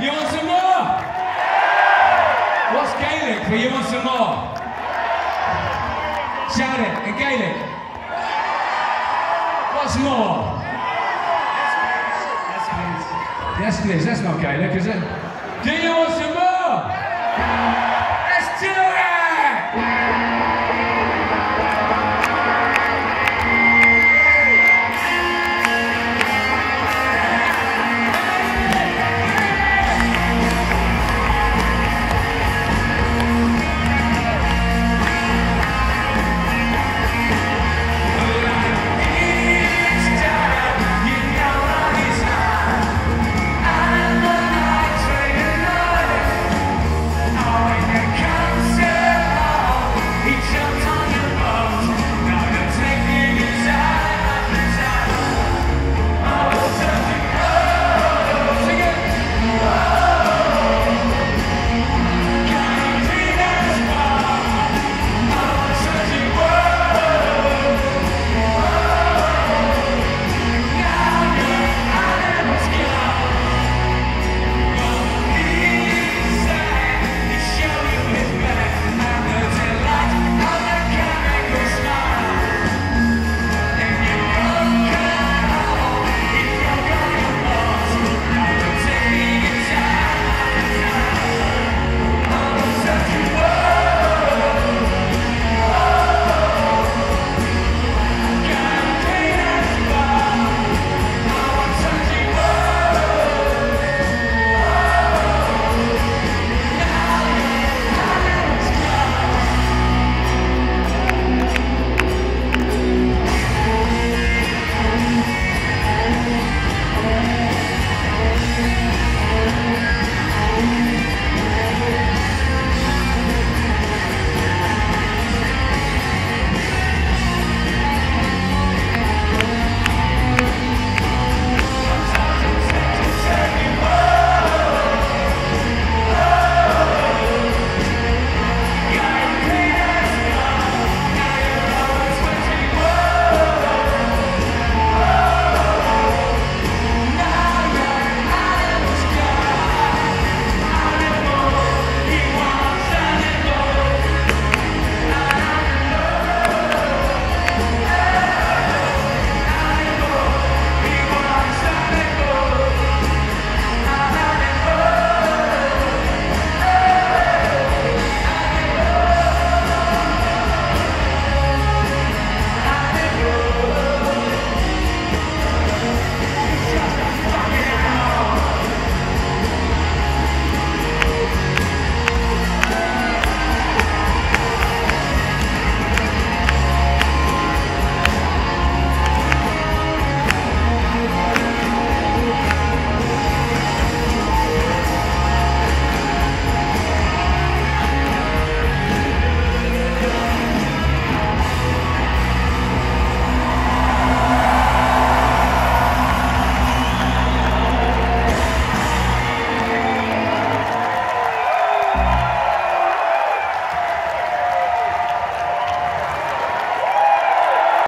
You want some more? What's Gaelic for you want some more? Shout it in Gaelic. What's more? Yes, please. Yes, please. That's not Gaelic, is it? Do you want some more?